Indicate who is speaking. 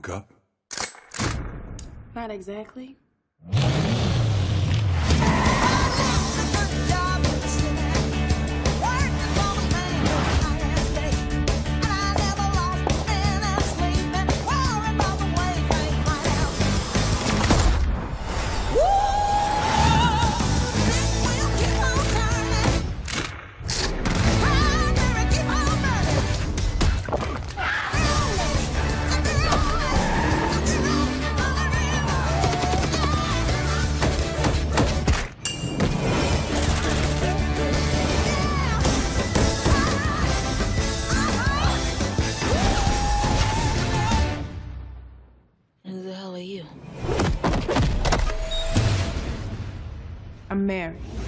Speaker 1: Luca? Not exactly. I'm married.